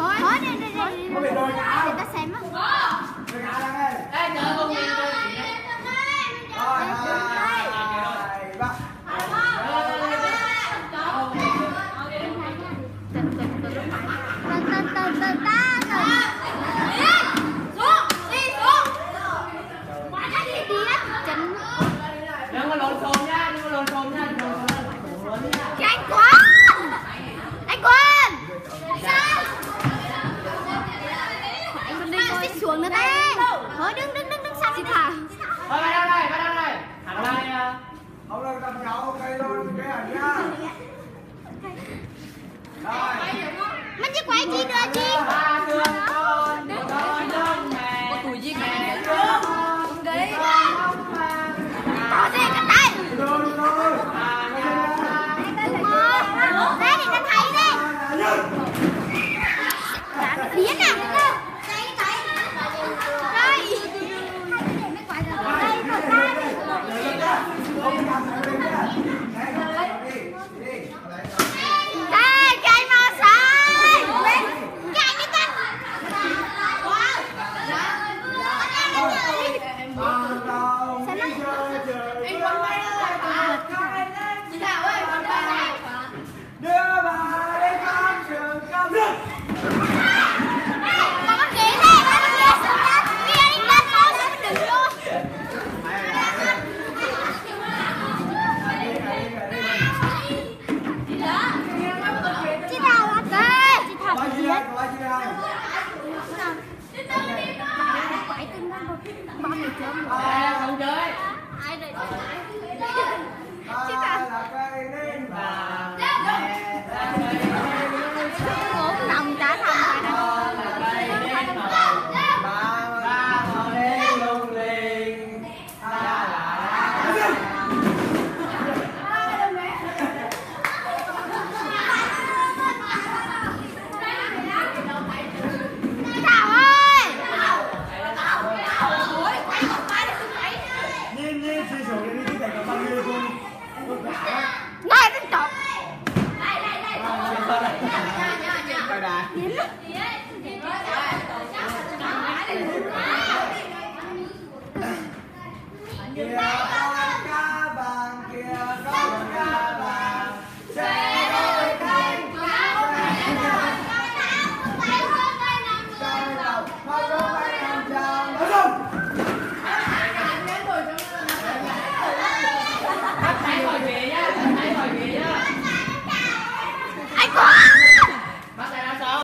Roda, phải xuống nữa đây, Thôi đứng đứng đứng đứng sau Chị thả Thôi bà đây, này, bà đây, này. Thẳng đây, à. Không được cầm cháu cây luôn, cái ảnh nha Rồi Mất chiếc quái chị đưa chị Bye. Con chơi. Ai rồi chơi? chorar.